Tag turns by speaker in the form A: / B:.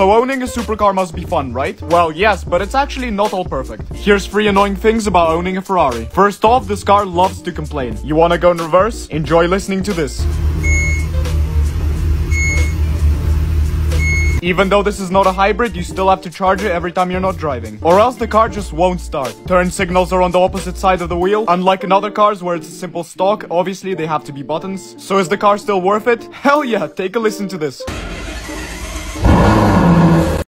A: So owning a supercar must be fun, right? Well, yes, but it's actually not all perfect. Here's three annoying things about owning a Ferrari. First off, this car loves to complain. You wanna go in reverse? Enjoy listening to this. Even though this is not a hybrid, you still have to charge it every time you're not driving. Or else the car just won't start. Turn signals are on the opposite side of the wheel. Unlike in other cars where it's a simple stalk, obviously they have to be buttons. So is the car still worth it? Hell yeah, take a listen to this.